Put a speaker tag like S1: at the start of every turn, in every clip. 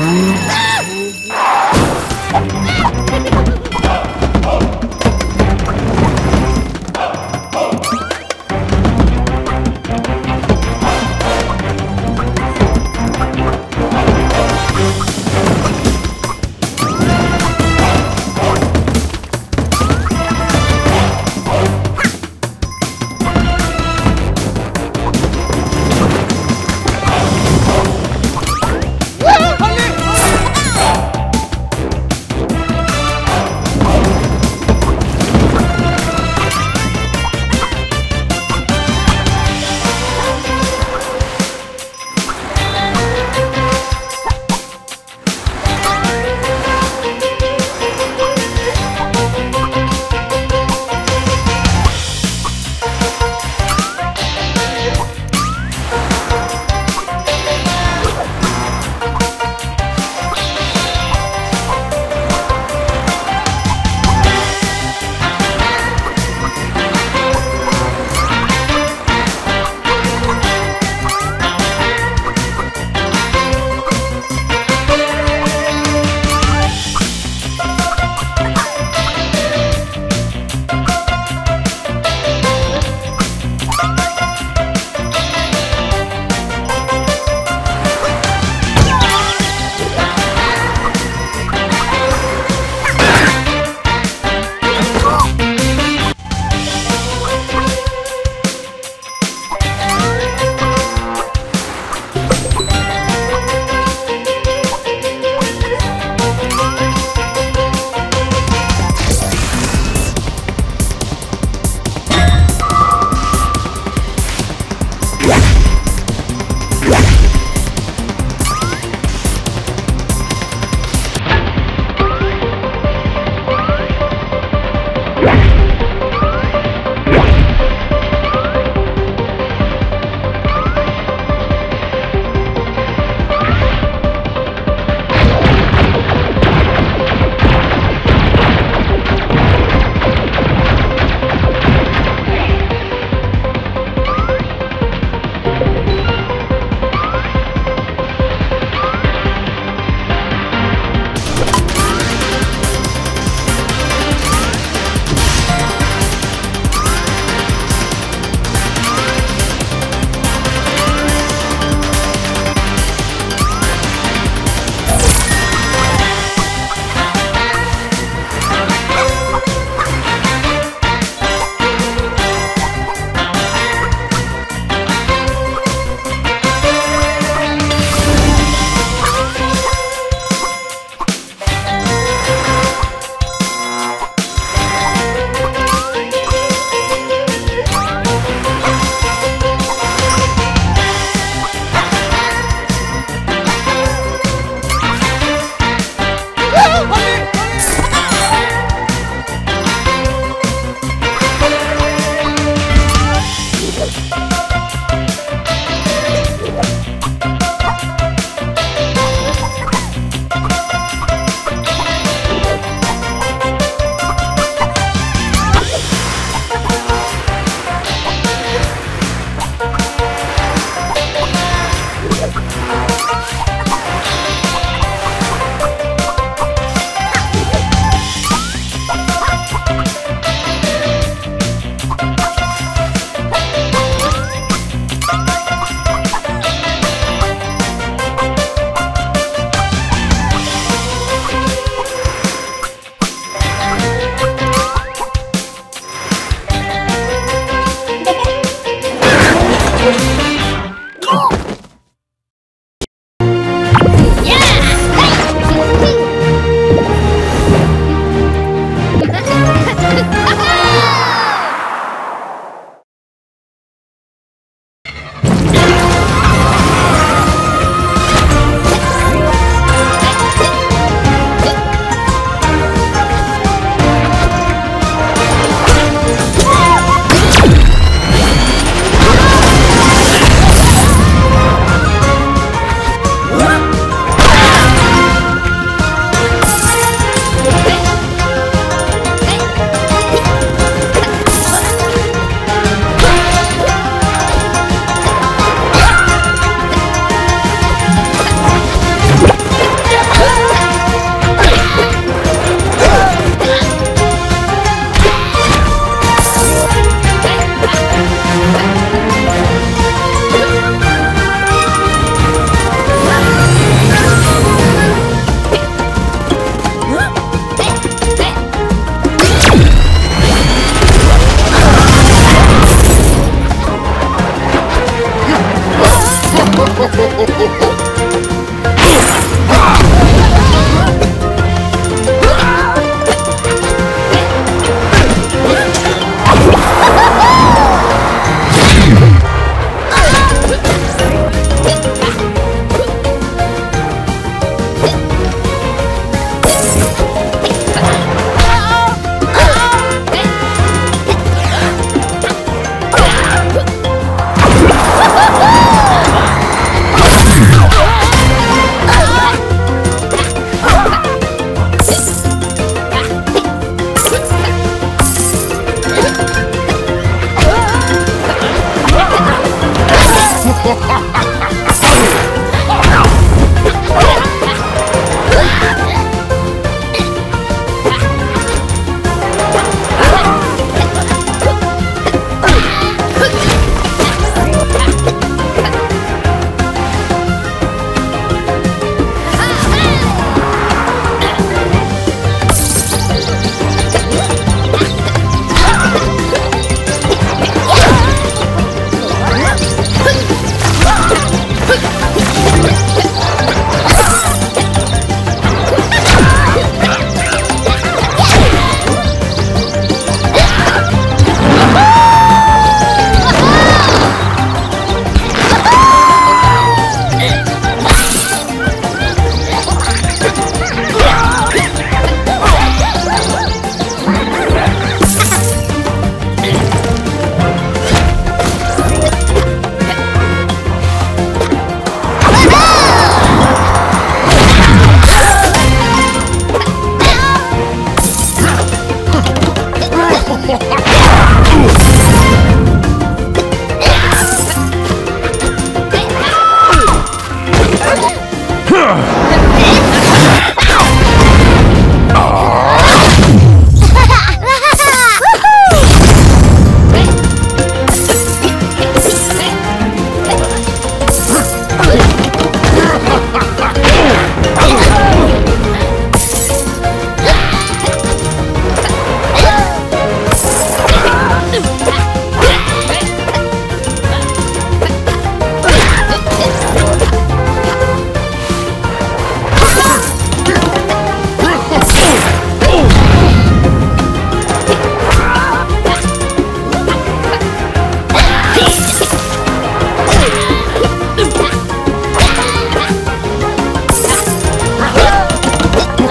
S1: 아!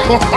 S1: ¡Ja,